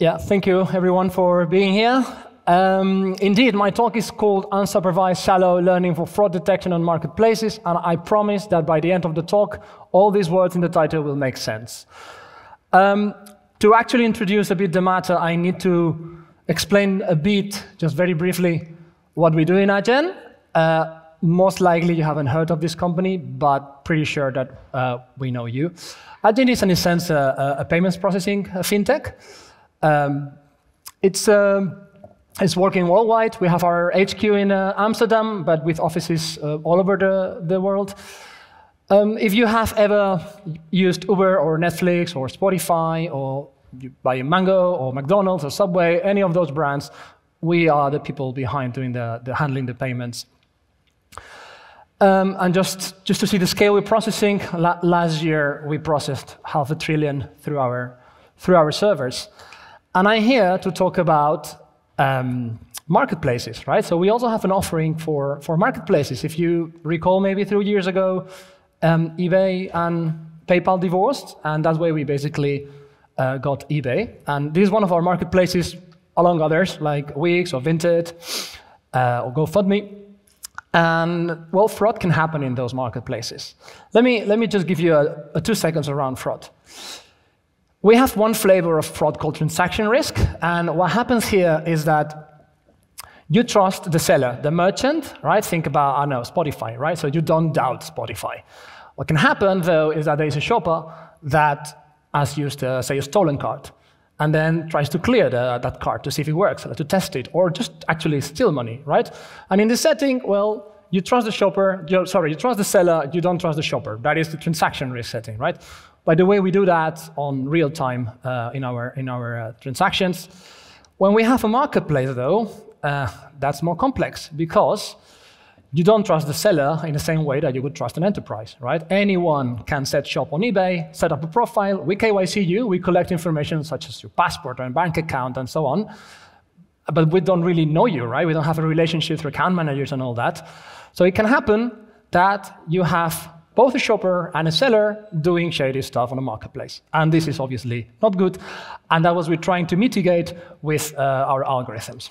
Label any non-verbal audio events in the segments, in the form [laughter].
Yeah, thank you everyone for being here. Um, indeed, my talk is called Unsupervised Shallow Learning for Fraud Detection on Marketplaces, and I promise that by the end of the talk, all these words in the title will make sense. Um, to actually introduce a bit the matter, I need to explain a bit, just very briefly, what we do in Adyen. Uh, most likely you haven't heard of this company, but pretty sure that uh, we know you. Adyen is, in a sense, a, a payments processing a fintech. Um, it's, uh, it's working worldwide. We have our HQ in uh, Amsterdam, but with offices uh, all over the, the world. Um, if you have ever used Uber or Netflix or Spotify or you buy a Mango or McDonald's or Subway, any of those brands, we are the people behind doing the, the handling the payments. Um, and just, just to see the scale we're processing, la last year we processed half a trillion through our, through our servers. And I'm here to talk about um, marketplaces, right? So we also have an offering for, for marketplaces. If you recall, maybe three years ago, um, eBay and PayPal divorced, and that's why we basically uh, got eBay. And this is one of our marketplaces, along others, like Wix or Vinted uh, or GoFundMe. And well, fraud can happen in those marketplaces. Let me, let me just give you a, a two seconds around fraud. We have one flavor of fraud called transaction risk, and what happens here is that you trust the seller, the merchant, right? Think about, I know, Spotify, right? So you don't doubt Spotify. What can happen, though, is that there is a shopper that has used, uh, say, a stolen card, and then tries to clear the, that card to see if it works, to test it, or just actually steal money, right? And in this setting, well, you trust the shopper, sorry, you trust the seller, you don't trust the shopper. That is the transaction risk setting, right? By the way, we do that on real time uh, in our, in our uh, transactions. When we have a marketplace, though, uh, that's more complex because you don't trust the seller in the same way that you would trust an enterprise, right? Anyone can set shop on eBay, set up a profile, we KYC you, we collect information such as your passport and bank account and so on, but we don't really know you, right? We don't have a relationship through account managers and all that. So it can happen that you have both a shopper and a seller doing shady stuff on a marketplace. And this is obviously not good. And that was we're trying to mitigate with uh, our algorithms.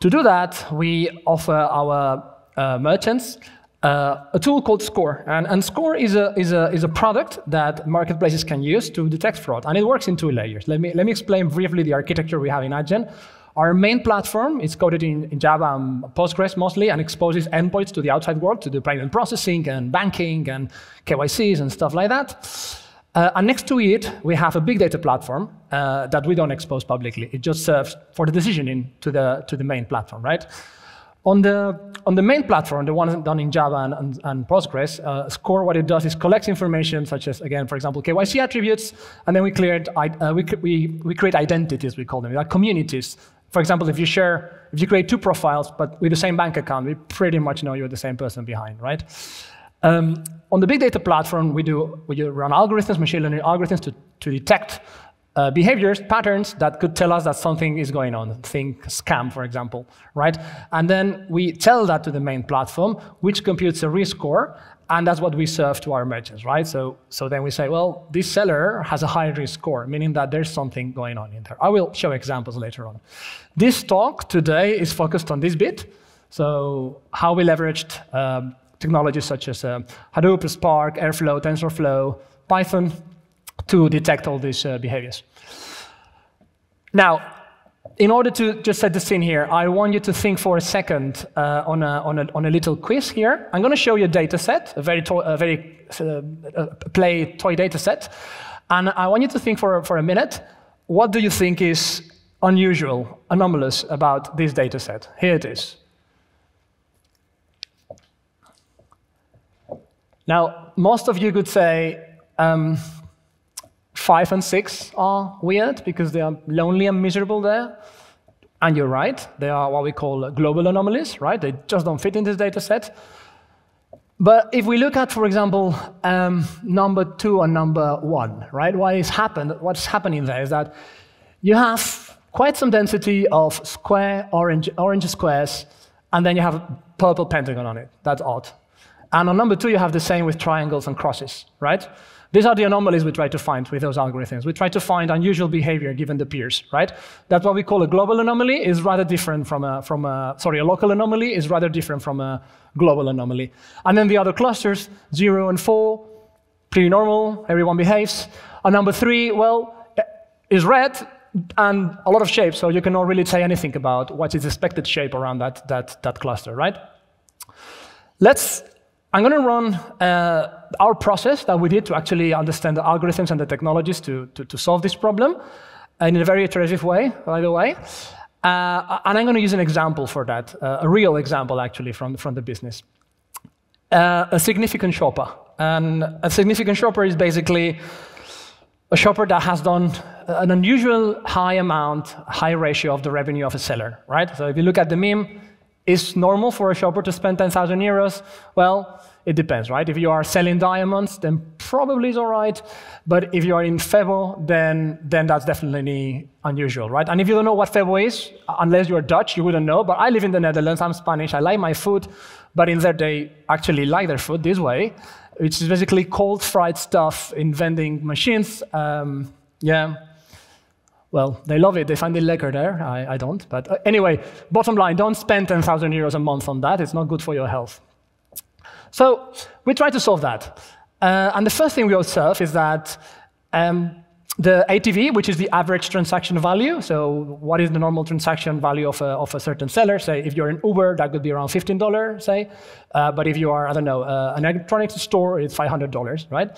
To do that, we offer our uh, merchants uh, a tool called Score. And, and Score is a, is, a, is a product that marketplaces can use to detect fraud. And it works in two layers. Let me, let me explain briefly the architecture we have in Adyen. Our main platform is coded in, in, Java and Postgres mostly and exposes endpoints to the outside world to do payment processing and banking and KYCs and stuff like that. Uh, and next to it, we have a big data platform uh, that we don't expose publicly. It just serves for the decisioning to the, to the main platform, right? On the, on the main platform, the one done in Java and, and, and Postgres, uh, Score, what it does is collect information such as, again, for example, KYC attributes, and then we, cleared, uh, we, we, we create identities, we call them, like communities for example, if you share, if you create two profiles, but with the same bank account, we pretty much know you're the same person behind, right? Um, on the big data platform, we do we run algorithms, machine learning algorithms to, to detect uh, behaviors, patterns that could tell us that something is going on. Think scam, for example, right? And then we tell that to the main platform, which computes a risk score, and that's what we serve to our merchants, right? So, so then we say, well, this seller has a high risk score, meaning that there's something going on in there. I will show examples later on. This talk today is focused on this bit. So how we leveraged um, technologies such as uh, Hadoop, Spark, Airflow, TensorFlow, Python to detect all these uh, behaviors. Now, in order to just set the scene here, I want you to think for a second uh, on, a, on, a, on, a, little quiz here. I'm going to show you a data set, a very, a very uh, play toy data set. And I want you to think for, for a minute, what do you think is unusual, anomalous about this data set? Here it is. Now, most of you could say, um, Five and six are weird because they are lonely and miserable there. And you're right, they are what we call global anomalies, right? They just don't fit in this data set. But if we look at, for example, um, number two and number one, right? What is happened, what's happening there is that you have quite some density of square orange, orange squares, and then you have a purple pentagon on it. That's odd. And on number two, you have the same with triangles and crosses, right? These are the anomalies we try to find with those algorithms. We try to find unusual behavior given the peers, right? That's what we call a global anomaly is rather different from a, from a, sorry, a local anomaly is rather different from a global anomaly. And then the other clusters, zero and four, pretty normal, everyone behaves. And number three, well, is red and a lot of shapes, so you cannot really say anything about what is expected shape around that, that, that cluster, right? Let's I'm going to run uh, our process that we did to actually understand the algorithms and the technologies to, to, to solve this problem in a very iterative way, by the way. Uh, and I'm going to use an example for that, uh, a real example actually from, from the business. Uh, a significant shopper. And a significant shopper is basically a shopper that has done an unusual high amount, high ratio of the revenue of a seller, right? So if you look at the meme, is normal for a shopper to spend 10,000 euros? Well, it depends, right? If you are selling diamonds, then probably it's all right. But if you are in Febo, then, then that's definitely unusual, right? And if you don't know what Febo is, unless you're Dutch, you wouldn't know. But I live in the Netherlands, I'm Spanish, I like my food. But in there, they actually like their food this way, which is basically cold fried stuff in vending machines. Um, yeah, well, they love it. They find it lekker there. I, I don't. But uh, anyway, bottom line, don't spend 10,000 euros a month on that. It's not good for your health. So we try to solve that. Uh, and the first thing we observe is that um, the ATV, which is the average transaction value, so what is the normal transaction value of a, of a certain seller? Say, if you're in Uber, that could be around $15, say. Uh, but if you are, I don't know, uh, an electronics store, it's $500, right?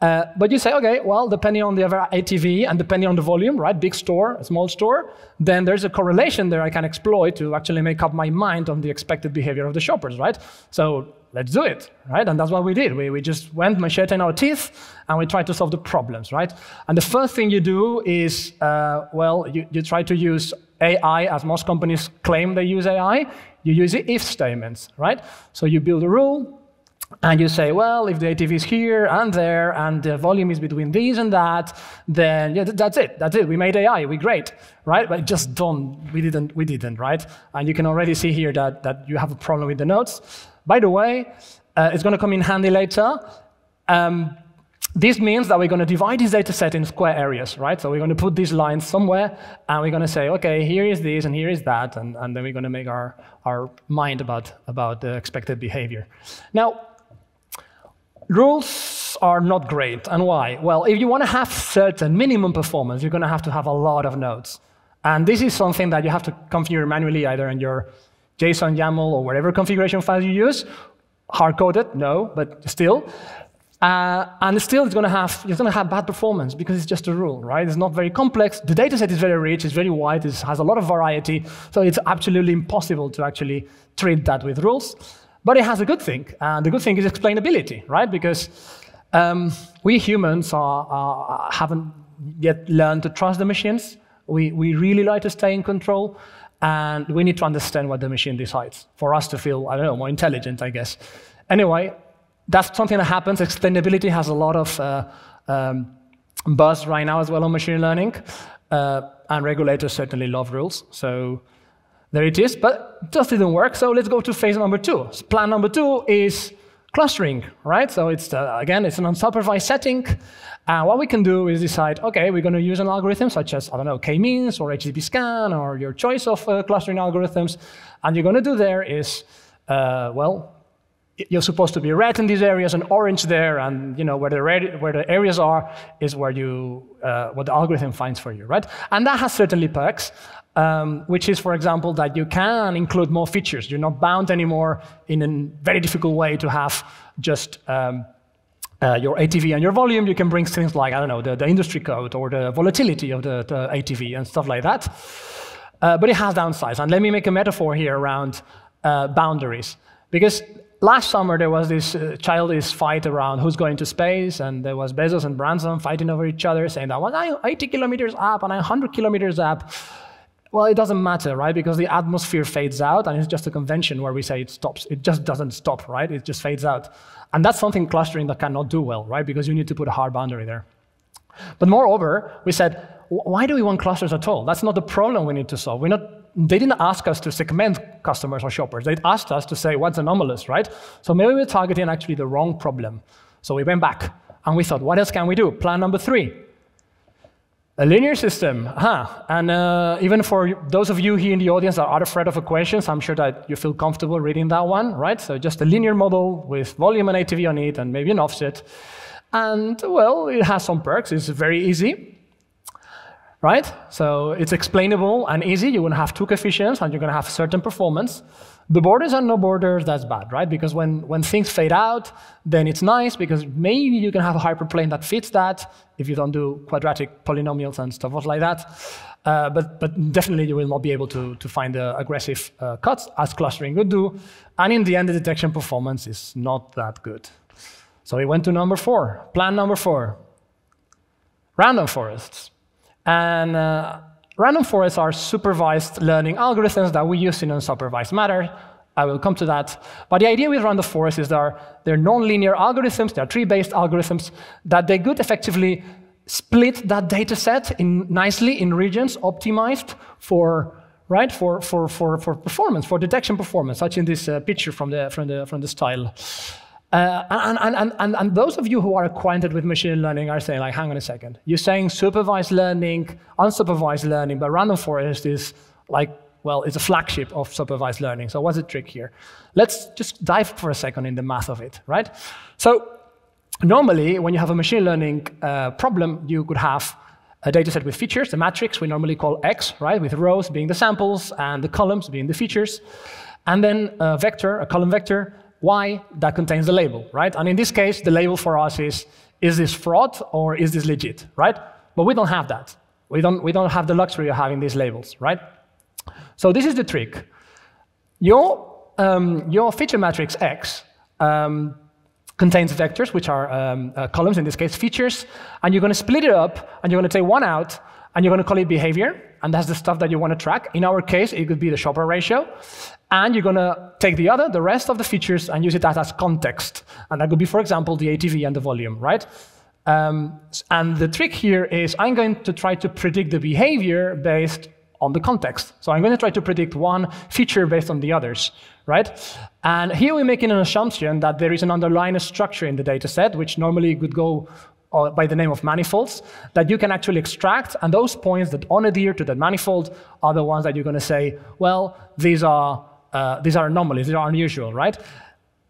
Uh, but you say, okay, well, depending on the ATV and depending on the volume, right, big store, small store, then there's a correlation there I can exploit to actually make up my mind on the expected behavior of the shoppers, right? So let's do it, right? And that's what we did. We, we just went machete in our teeth and we tried to solve the problems, right? And the first thing you do is, uh, well, you, you try to use AI, as most companies claim they use AI. You use if statements, right? So you build a rule, and you say, well, if the ATV is here and there, and the volume is between these and that, then yeah, that's it. That's it. We made AI. We're great, right? But just don't. We didn't. We didn't, right? And you can already see here that that you have a problem with the nodes. By the way, uh, it's going to come in handy later. Um, this means that we're going to divide this data set in square areas, right? So we're going to put these lines somewhere, and we're going to say, okay, here is this, and here is that, and, and then we're going to make our, our mind about, about the expected behavior. Now, Rules are not great, and why? Well, if you want to have certain minimum performance, you're going to have to have a lot of nodes. And this is something that you have to configure manually, either in your JSON, YAML, or whatever configuration file you use. Hard-coded, no, but still. Uh, and still, it's going to have it's going to have bad performance because it's just a rule, right? It's not very complex. The dataset is very rich. It's very wide. It has a lot of variety. So it's absolutely impossible to actually treat that with rules. But it has a good thing, and the good thing is explainability, right? Because um, we humans are, are, haven't yet learned to trust the machines. We, we really like to stay in control, and we need to understand what the machine decides for us to feel, I don't know, more intelligent, I guess. Anyway, that's something that happens. Explainability has a lot of uh, um, buzz right now as well on machine learning, uh, and regulators certainly love rules. So there it is, but just didn't work, so let's go to phase number two. Plan number two is clustering, right? So it's, uh, again, it's an unsupervised setting. And what we can do is decide, OK, we're going to use an algorithm such as, I don't know, k-means or HDBSCAN or your choice of uh, clustering algorithms. And you're going to do there is, uh, well, you're supposed to be red in these areas and orange there, and you know where the, red, where the areas are is where you uh, what the algorithm finds for you, right? And that has certainly perks um, which is, for example, that you can include more features. You're not bound anymore in a very difficult way to have just um, uh, your ATV and your volume. You can bring things like, I don't know, the, the industry code or the volatility of the, the ATV and stuff like that. Uh, but it has downsides. And let me make a metaphor here around uh, boundaries. Because last summer there was this uh, childish fight around who's going to space, and there was Bezos and Branson fighting over each other, saying that, I'm 80 kilometers up and I'm 100 kilometers up. Well, it doesn't matter, right? Because the atmosphere fades out, and it's just a convention where we say it stops. It just doesn't stop, right? It just fades out. And that's something clustering that cannot do well, right? Because you need to put a hard boundary there. But moreover, we said, why do we want clusters at all? That's not the problem we need to solve. We're not, they didn't ask us to segment customers or shoppers. They asked us to say what's anomalous, right? So maybe we're targeting actually the wrong problem. So we went back And we thought, what else can we do? Plan number three. A linear system, huh? And uh, even for those of you here in the audience that are afraid of equations, I'm sure that you feel comfortable reading that one, right? So just a linear model with volume and ATV on it and maybe an offset. And well, it has some perks. It's very easy, right? So it's explainable and easy. You're going to have two coefficients and you're going to have certain performance. The borders and no borders, that's bad, right? Because when, when things fade out, then it's nice because maybe you can have a hyperplane that fits that if you don't do quadratic polynomials and stuff like that. Uh, but, but definitely you will not be able to, to find the aggressive uh, cuts as clustering would do. And in the end, the detection performance is not that good. So we went to number four, plan number four, random forests. And uh, random forests are supervised learning algorithms that we use in unsupervised matter. I will come to that. But the idea with random forests is they're, they're nonlinear algorithms, they're tree-based algorithms, that they could effectively split that data set in nicely in regions optimized for right for, for, for, for performance, for detection performance, such in this uh, picture from the, from, the, from the style. Uh, and, and, and, and, those of you who are acquainted with machine learning are saying, like, hang on a second. You're saying supervised learning, unsupervised learning, but random forest is like, well, it's a flagship of supervised learning. So what's the trick here? Let's just dive for a second in the math of it, right? So normally, when you have a machine learning uh, problem, you could have a data set with features, the matrix we normally call X, right, with rows being the samples and the columns being the features, and then a vector, a column vector, y that contains the label, right? And in this case, the label for us is, is this fraud or is this legit, right? But we don't have that. We don't, we don't have the luxury of having these labels, right? So this is the trick. Your, um, your feature matrix X um, contains vectors, which are um, uh, columns, in this case features, and you're going to split it up, and you're going to take one out, and you're going to call it behavior, and that's the stuff that you want to track. In our case, it could be the shopper ratio. And you're going to take the other, the rest of the features, and use it as context. And that could be, for example, the ATV and the volume, right? Um, and the trick here is I'm going to try to predict the behavior based on the context. So I'm going to try to predict one feature based on the others, right? And here we're making an assumption that there is an underlying structure in the data set, which normally would go uh, by the name of manifolds that you can actually extract, and those points that unadhere to that manifold are the ones that you're going to say, well, these are, uh, these are anomalies, these are unusual, right?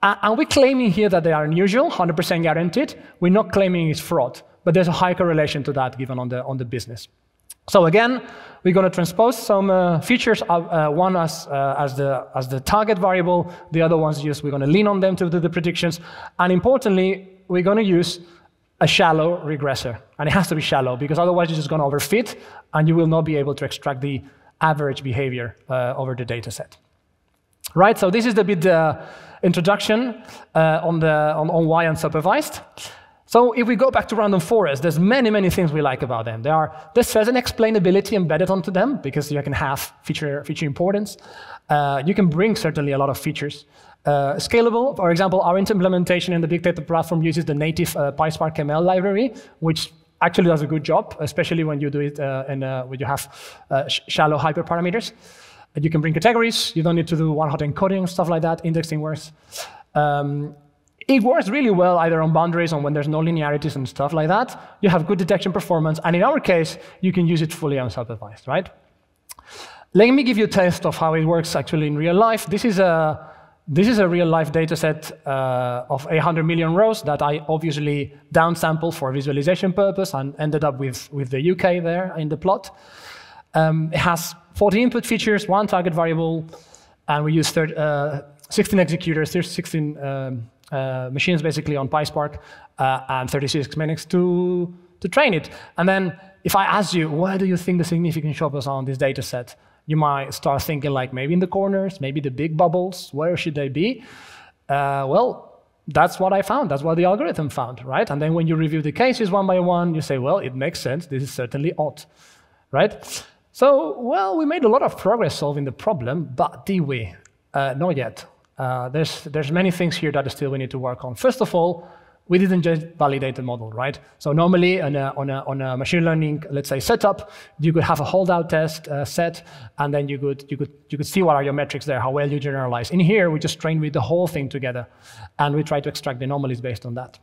Uh, and we're claiming here that they are unusual, 100% guaranteed. We're not claiming it's fraud, but there's a high correlation to that given on the, on the business. So again, we're going to transpose some uh, features, uh, one as, uh, as, the, as the target variable, the other ones just we're going to lean on them to do the predictions, and importantly, we're going to use a shallow regressor. And it has to be shallow because otherwise you're just going to overfit and you will not be able to extract the average behavior uh, over the data set. Right, so this is the bit uh, introduction uh, on, the, on, on why unsupervised. So if we go back to random forest, there's many, many things we like about them. There are, this there's an explainability embedded onto them because you can have feature, feature importance. Uh, you can bring certainly a lot of features. Uh, scalable, for example, our implementation in the Big Data platform uses the native uh, PySpark ML library, which actually does a good job, especially when you do it uh, in, uh, when you have uh, sh shallow hyperparameters. You can bring categories. You don't need to do one-hot encoding, stuff like that. Indexing works. Um, it works really well either on boundaries or when there's no linearities and stuff like that. You have good detection performance. And in our case, you can use it fully unsupervised, right? Let me give you a test of how it works actually in real life. This is a this is a real-life data set uh, of 800 million rows that I obviously downsampled for visualization purpose and ended up with, with the UK there in the plot. Um, it has 40 input features, one target variable, and we use 30, uh, 16 executors, there's 16 um, uh, machines basically on PySpark, uh, and 36 minutes to, to train it. And then if I ask you, where do you think the significant shoppers are on this data set? you might start thinking like maybe in the corners, maybe the big bubbles, where should they be? Uh, well, that's what I found. That's what the algorithm found, right? And then when you review the cases one by one, you say, well, it makes sense. This is certainly odd, right? So, well, we made a lot of progress solving the problem, but did we? Uh, not yet. Uh, there's, there's many things here that still we need to work on. First of all, we didn't just validate the model, right? So normally on a, on a, on a machine learning, let's say, setup, you could have a holdout test uh, set, and then you could, you, could, you could see what are your metrics there, how well you generalize. In here, we just train with the whole thing together, and we try to extract the anomalies based on that.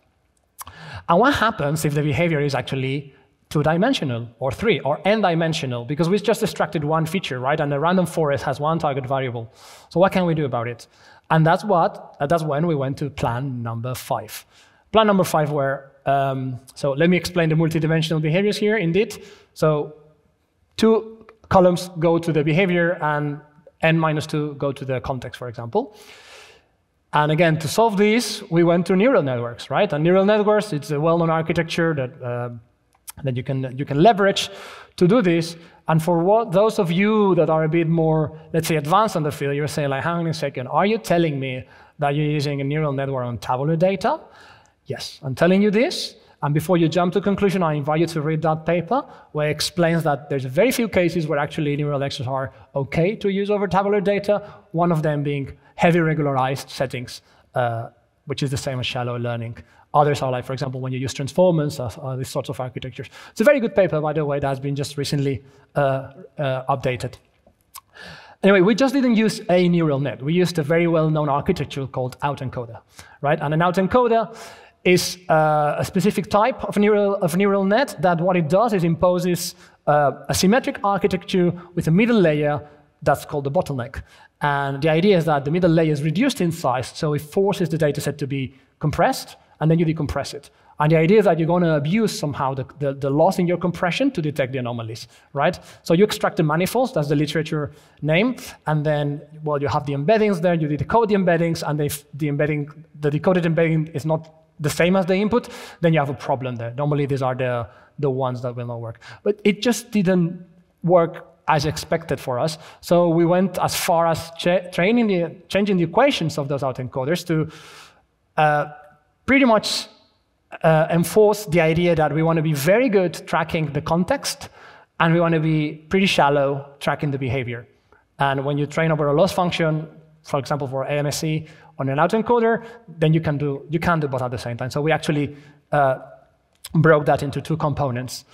And what happens if the behavior is actually two-dimensional or three or n-dimensional because we just extracted one feature, right? And a random forest has one target variable. So what can we do about it? And that's what uh, that's when we went to plan number five. Plan number five where um, so let me explain the multidimensional behaviors here. Indeed, so two columns go to the behavior and n minus two go to the context, for example. And again, to solve this, we went to neural networks, right? And neural networks, it's a well-known architecture that uh, that you can, you can leverage to do this. And for what, those of you that are a bit more, let's say, advanced on the field, you're saying, like, hang on a second, are you telling me that you're using a neural network on tabular data? Yes, I'm telling you this. And before you jump to conclusion, I invite you to read that paper where it explains that there's very few cases where actually neural nexus are okay to use over tabular data, one of them being heavy regularized settings, uh, which is the same as shallow learning. Others are like, for example, when you use transformers, uh, uh, these sorts of architectures. It's a very good paper, by the way, that has been just recently uh, uh, updated. Anyway, we just didn't use a neural net. We used a very well-known architecture called autoencoder, right? And an autoencoder is uh, a specific type of neural, of neural net that what it does is imposes a symmetric architecture with a middle layer that's called the bottleneck. And the idea is that the middle layer is reduced in size, so it forces the dataset to be compressed, and then you decompress it. And the idea is that you're going to abuse somehow the, the, the, loss in your compression to detect the anomalies, right? So you extract the manifolds, that's the literature name, and then, well, you have the embeddings there, you decode the embeddings, and if the embedding, the decoded embedding is not the same as the input, then you have a problem there. Normally, these are the, the ones that will not work. But it just didn't work as expected for us. So we went as far as training the, changing the equations of those autoencoders to uh, pretty much uh, enforce the idea that we want to be very good tracking the context and we want to be pretty shallow tracking the behavior. And when you train over a loss function, for example, for AMSE on an autoencoder, then you can do you can do both at the same time. So we actually uh, broke that into two components.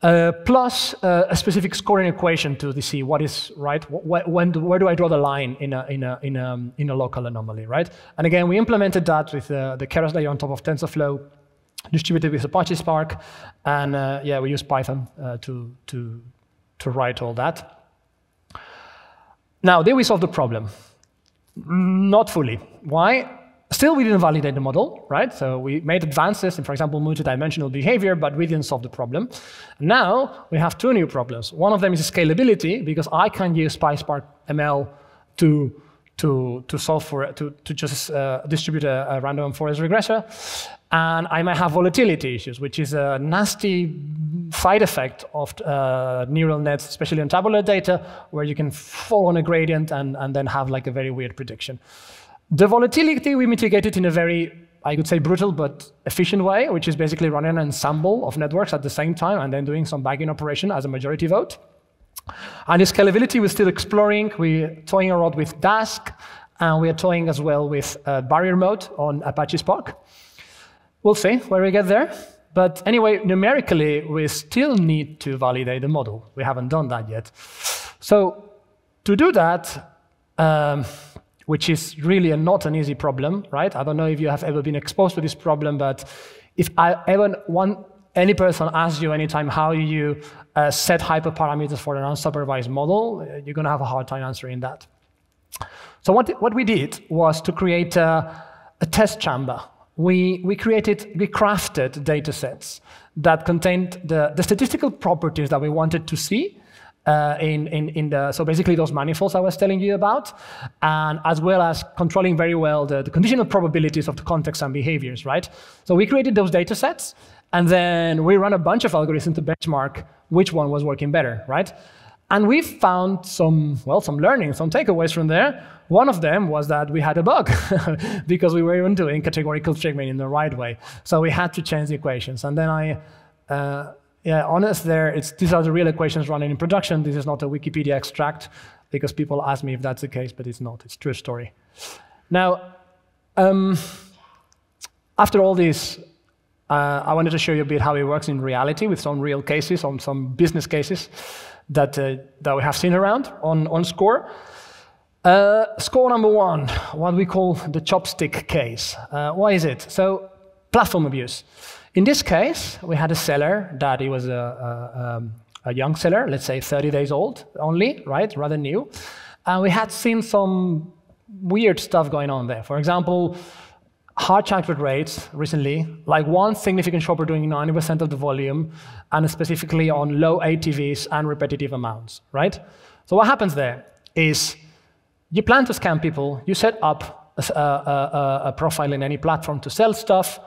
Uh, plus uh, a specific scoring equation to see what is right, when, where do I draw the line in a, in, a, in, a, in a local anomaly, right? And again, we implemented that with uh, the Keras layer on top of TensorFlow, distributed with Apache Spark, and uh, yeah, we use Python uh, to, to, to write all that. Now, did we solve the problem? Not fully. Why? Still, we didn't validate the model, right? So we made advances in, for example, multidimensional behavior, but we didn't solve the problem. Now we have two new problems. One of them is scalability, because I can use PySpark ML to to, to solve for to, to just uh, distribute a, a, random forest regressor. And I might have volatility issues, which is a nasty side effect of uh, neural nets, especially on tabular data, where you can fall on a gradient and, and then have like a very weird prediction. The volatility we mitigate it in a very, I could say, brutal but efficient way, which is basically running an ensemble of networks at the same time and then doing some bagging operation as a majority vote. And the scalability we're still exploring. We're toying around with Dask, and we are toying as well with uh, barrier mode on Apache Spark. We'll see where we get there. But anyway, numerically, we still need to validate the model. We haven't done that yet. So to do that, um, which is really a, not an easy problem, right? I don't know if you have ever been exposed to this problem, but if I ever want any person asks you anytime how you uh, set hyperparameters for an unsupervised model, you're going to have a hard time answering that. So what, what we did was to create a, a test chamber. We, we created, we crafted data sets that contained the, the statistical properties that we wanted to see uh, in, in, in the, so basically those manifolds I was telling you about, and as well as controlling very well the, the conditional probabilities of the context and behaviors, right? So we created those data sets, and then we ran a bunch of algorithms to benchmark which one was working better, right? And we found some, well, some learning, some takeaways from there. One of them was that we had a bug [laughs] because we weren't doing categorical treatment in the right way. So we had to change the equations. And then I, uh, yeah, honest there, it's, these are the real equations running in production. This is not a Wikipedia extract because people ask me if that's the case, but it's not. It's true story. Now, um, after all this, uh, I wanted to show you a bit how it works in reality with some real cases, on some business cases that, uh, that we have seen around on, on SCORE. Uh, score number one, what we call the chopstick case. Uh, why is it? So platform abuse. In this case, we had a seller that he was a, a, um, a young seller, let's say 30 days old only, right, rather new. And we had seen some weird stuff going on there. For example, hard checkout rates recently, like one significant shopper doing 90% of the volume, and specifically on low ATVs and repetitive amounts, right? So what happens there is you plan to scam people, you set up a, a, a profile in any platform to sell stuff,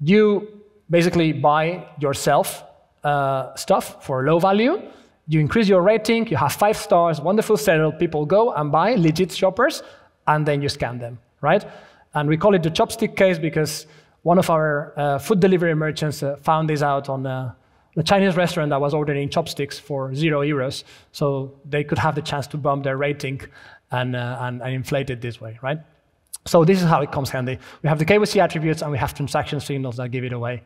you basically buy yourself uh, stuff for low value, you increase your rating, you have five stars, wonderful seller, people go and buy, legit shoppers, and then you scan them, right? And we call it the chopstick case because one of our uh, food delivery merchants uh, found this out on uh, a Chinese restaurant that was ordering chopsticks for zero euros, so they could have the chance to bump their rating and, uh, and, and inflate it this way, right? So this is how it comes handy. We have the KYC attributes and we have transaction signals that give it away.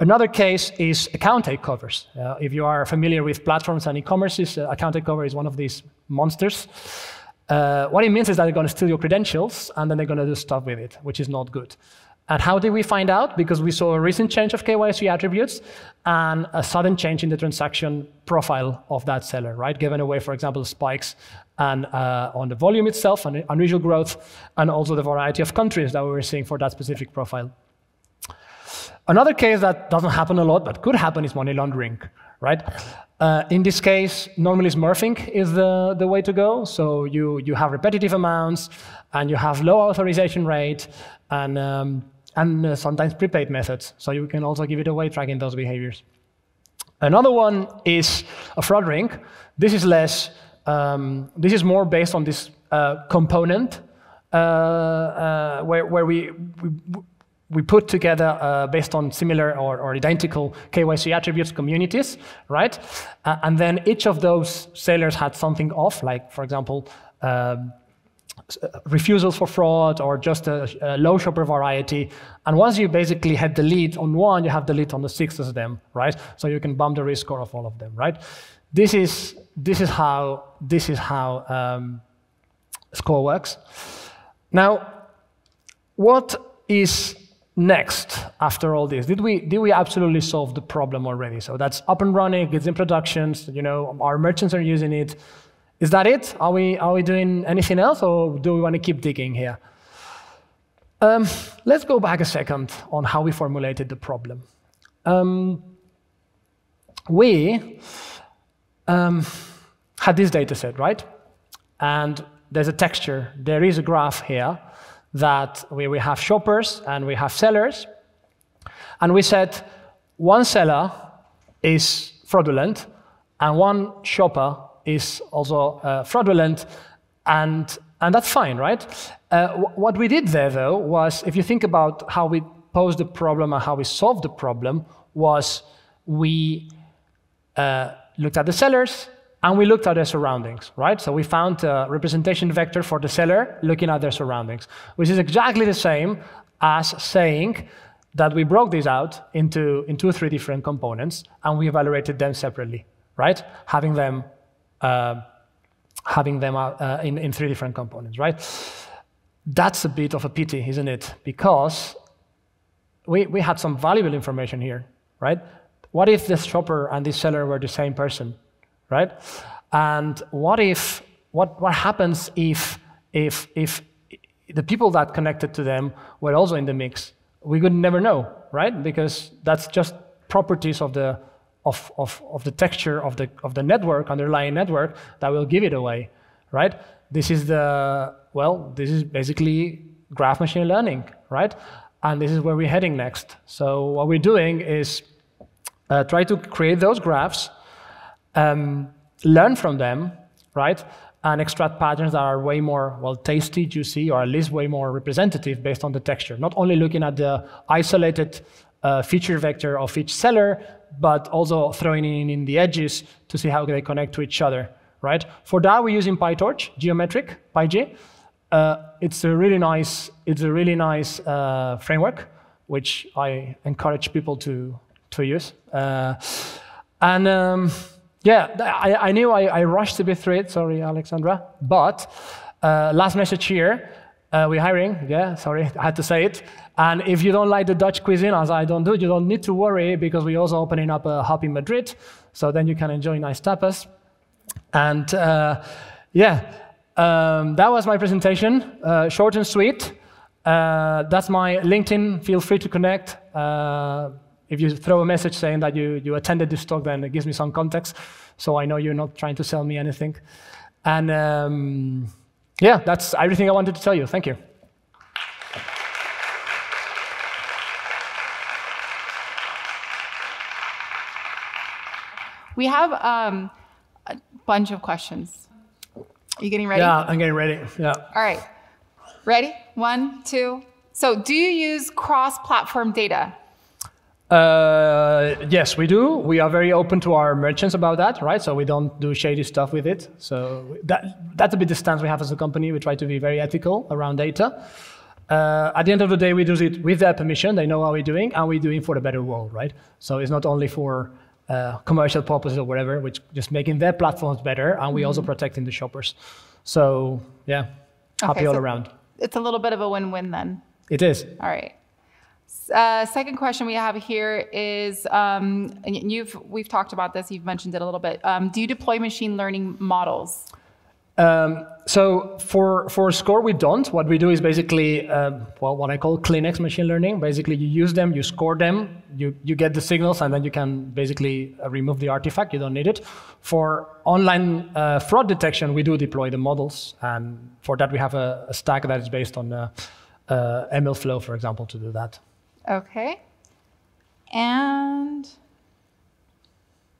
Another case is account takeovers. Uh, if you are familiar with platforms and e-commerces, uh, account takeover is one of these monsters. Uh, what it means is that they're going to steal your credentials and then they're going to do stuff with it, which is not good. And how did we find out? Because we saw a recent change of KYC attributes and a sudden change in the transaction profile of that seller, right? Given away, for example, spikes and uh, on the volume itself and unusual growth, and also the variety of countries that we were seeing for that specific profile. Another case that doesn't happen a lot, but could happen, is money laundering, right? Uh, in this case, normally smurfing is the, the way to go. So you, you have repetitive amounts, and you have low authorization rate, and, um, and uh, sometimes prepaid methods. So you can also give it away tracking those behaviors. Another one is a fraud ring. This is less, um, this is more based on this uh, component uh, uh, where, where we, we, we put together uh, based on similar or, or, identical KYC attributes communities, right? Uh, and then each of those sellers had something off, like, for example, um, refusals for fraud or just a, a, low shopper variety. And once you basically had the lead on one, you have the lead on the six of them, right? So you can bump the risk score of all of them, right? This is, this is how, this is how um, score works. Now, what is next after all this? Did we, did we absolutely solve the problem already? So that's up and running, it's in production, you know, our merchants are using it. Is that it? Are we, are we doing anything else, or do we want to keep digging here? Um, let's go back a second on how we formulated the problem. Um, we um, had this data set, right? And there's a texture, there is a graph here that we, we have shoppers and we have sellers. And we said one seller is fraudulent and one shopper is also uh, fraudulent, and, and that's fine, right? Uh, what we did there, though, was if you think about how we posed the problem and how we solved the problem, was we uh, looked at the sellers and we looked at their surroundings, right? So we found a representation vector for the seller looking at their surroundings, which is exactly the same as saying that we broke these out into, into three different components and we evaluated them separately, right? Having them uh, having them uh, in, in three different components, right? That's a bit of a pity, isn't it? Because we, we had some valuable information here, right? What if this shopper and this seller were the same person, right? And what if, what, what happens if, if, if the people that connected to them were also in the mix? We would never know, right? Because that's just properties of the, of, of, of the texture of the, of the network, underlying network, that will give it away, right? This is the, well, this is basically graph machine learning, right? And this is where we're heading next. So what we're doing is uh, try to create those graphs, um, learn from them, right? And extract patterns that are way more, well, tasty, juicy, or at least way more representative based on the texture. Not only looking at the isolated uh, feature vector of each seller, but also throwing in, in the edges to see how they connect to each other, right? For that, we're using PyTorch, geometric, PyG. Uh, it's a really nice, it's a really nice uh, framework, which I encourage people to, to years. Uh, and um, yeah, I, I knew I, I, rushed a bit through it, sorry, Alexandra, but uh, last message here, Uh, we're hiring, yeah, sorry, [laughs] I had to say it. And if you don't like the Dutch cuisine, as I don't do, you don't need to worry because we're also opening up a hub in Madrid. So then you can enjoy nice tapas. And uh, yeah, um, that was my presentation, uh, short and sweet. Uh, that's my LinkedIn. Feel free to connect. If you throw a message saying that you, you attended this talk, then it gives me some context, so I know you're not trying to sell me anything. And um, yeah, that's everything I wanted to tell you. Thank you. We have um, a bunch of questions. Are you getting ready? Yeah, I'm getting ready. Yeah. All right. Ready? One, two. So, do you use cross platform data? Uh, yes, we do. We are very open to our merchants about that, right? So we don't do shady stuff with it. So that, that's a bit the stance we have as a company. We try to be very ethical around data. Uh, at the end of the day, we do it with their permission. They know how we're doing, and we're doing for the better world, right? So it's not only for uh, commercial purposes or whatever, which just making their platforms better, and we also Mm-hmm. protecting the shoppers. So yeah, happy Okay, all so- around. It's a little bit of a win win then. It is. All right. Uh, second question we have here is, um, you've we've talked about this. You've mentioned it a little bit. Um, do you deploy machine learning models? Um, so for for Score, we don't. What we do is basically um, well, what I call Kleenex machine learning. Basically, you use them, you score them, you you get the signals, and then you can basically uh, remove the artifact. You don't need it. For online uh, fraud detection, we do deploy the models, and for that we have a, a stack that is based on uh, uh, MLflow, for example, to do that. Okay. And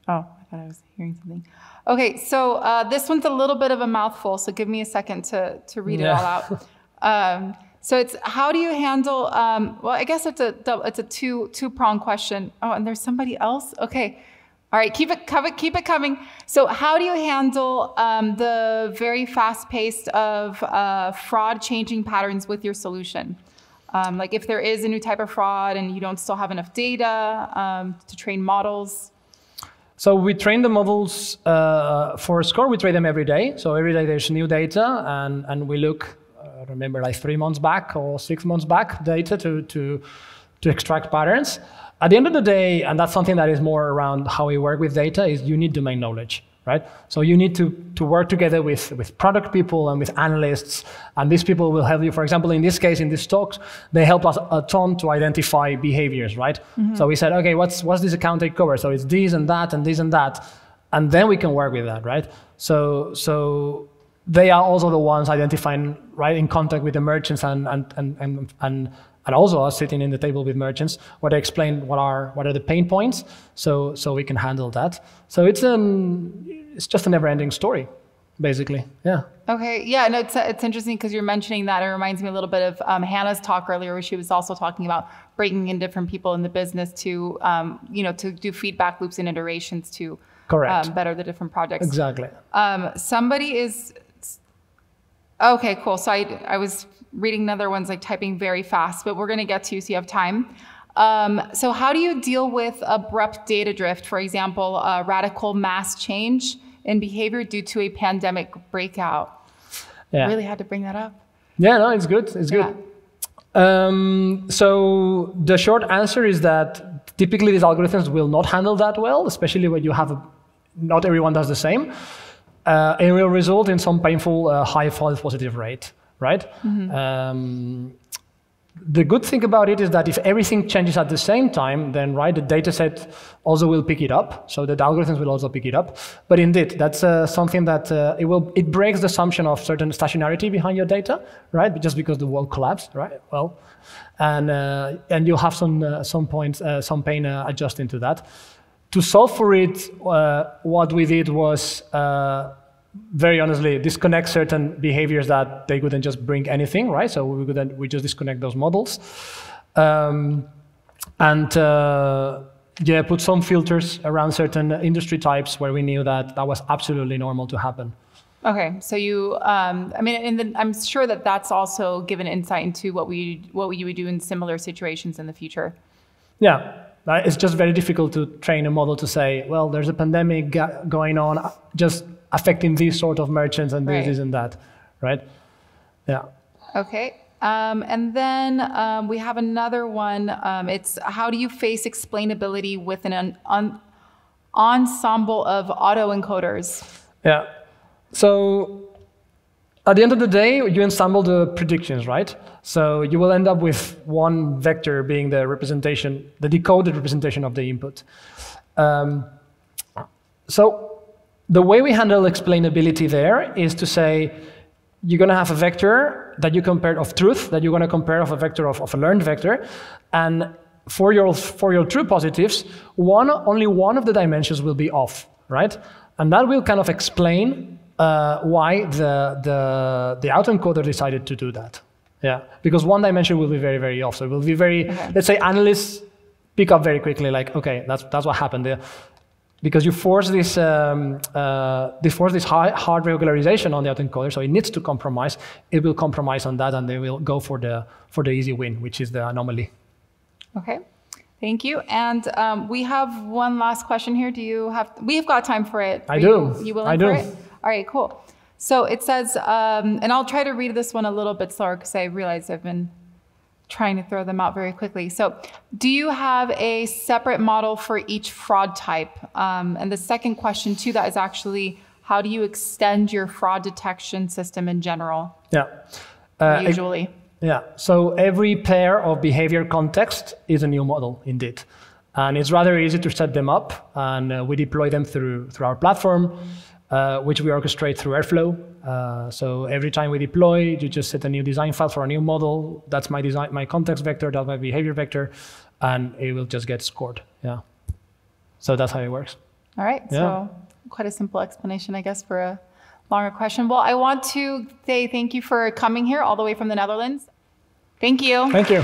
oh, I thought I was hearing something. Okay, so uh, this one's a little bit of a mouthful, so give me a second to to read it all out. Um, so it's how do you handle? Um, well, I guess it's a it's a two two prong question. Oh, and there's somebody else. Okay. All right, keep it, keep it, keep it coming. So, how do you handle um, the very fast pace of uh, fraud changing patterns with your solution? Um, like if there is a new type of fraud and you don't still have enough data um, to train models. So we train the models uh, for Score. We train them every day. So every day there's new data, and, and we look. Uh, remember, like three months back or six months back data to to to extract patterns. At the end of the day, and that's something that is more around how we work with data, is you need domain knowledge, right? So you need to, to work together with, with product people and with analysts, and these people will help you. For example, in this case, in these talks, they help us a ton to identify behaviors, right? Mm-hmm. So we said, okay, what's, what's this account takeover? So it's this and that and this and that, and then we can work with that, right? So, so they are also the ones identifying, right, in contact with the merchants and, and, and, and, and and also us sitting in the table with merchants where they explain what are what are the pain points so so we can handle that so it's an it's just a never ending story basically yeah Okay, yeah, no, it's, it's interesting because you're mentioning that. It reminds me a little bit of um, Hannah's talk earlier, where she was also talking about bringing in different people in the business to, um, you know, to do feedback loops and iterations to Correct. Um, better the different projects. exactly Um, somebody is. Okay, cool. So I, I was reading another one's like typing very fast, but we're going to get to you so you have time. Um, so, how do you deal with abrupt data drift, for example, a radical mass change in behavior due to a pandemic breakout? yeah Really had to bring that up. yeah no it's good it's good Um, so the short answer is that typically these algorithms will not handle that well, especially when you have a, not everyone does the same. Uh, it will result in some painful uh, high false positive rate, right? Um, the good thing about it is that if everything changes at the same time, then right, the data set also will pick it up. So the algorithms will also pick it up. But indeed, that's uh, something that uh, it will it breaks the assumption of certain stationarity behind your data, right? Just because the world collapsed, right? Well, and uh, and you'll have some uh, some points, uh, some pain uh, adjusting to that. To solve for it, uh, what we did was. Very honestly disconnect certain behaviors that they couldn't just bring anything, right? So we couldn't we just disconnect those models, um, and uh, yeah, put some filters around certain industry types where we knew that that was absolutely normal to happen. Okay, so you, um, I mean, and then I'm sure that that's also given insight into what we what you would do in similar situations in the future. Yeah, it's just very difficult to train a model to say, well, there's a pandemic going on, just affecting these sort of merchants and this, Right. this and that, right? Yeah. Okay. Um, and then um, we have another one. Um, it's how do you face explainability with an un- ensemble of autoencoders? Yeah. So at the end of the day, you ensemble the predictions, right? So you will end up with one vector being the representation, the decoded representation of the input. Um, so the way we handle explainability there is to say you're going to have a vector that you compare of truth that you're going to compare of a vector of, of a learned vector, and for your for your true positives, one only one of the dimensions will be off, right? And that will kind of explain uh, why the the the autoencoder decided to do that. Yeah, because one dimension will be very very off. So it will be very. Okay. Let's say analysts pick up very quickly, like, okay, that's that's what happened there because you force this, um, uh, they force this high, hard regularization on the autoencoder, so it needs to compromise. It will compromise on that, and they will go for the for the easy win, which is the anomaly. Okay. Thank you. And um, we have one last question here. Do you have? We've got time for it. I Are do. You, you willing I for do. it? All right. Cool. So it says, um, and I'll try to read this one a little bit slower because I realize I've been trying to throw them out very quickly. So, do you have a separate model for each fraud type? Um, and the second question to that is actually, how do you extend your fraud detection system in general? Yeah. Uh, usually. Yeah. So every pair of behavior context is a new model, indeed, and it's rather easy to set them up, and uh, we deploy them through through our platform, uh, which we orchestrate through Airflow. Uh, so every time we deploy, you just set a new design file for a new model. That's my design, my context vector, that's my behavior vector, and it will just get scored. Yeah. So that's how it works. All right. Yeah. So, quite a simple explanation, I guess, for a longer question. Well, I want to say thank you for coming here all the way from the Netherlands. Thank you. Thank you.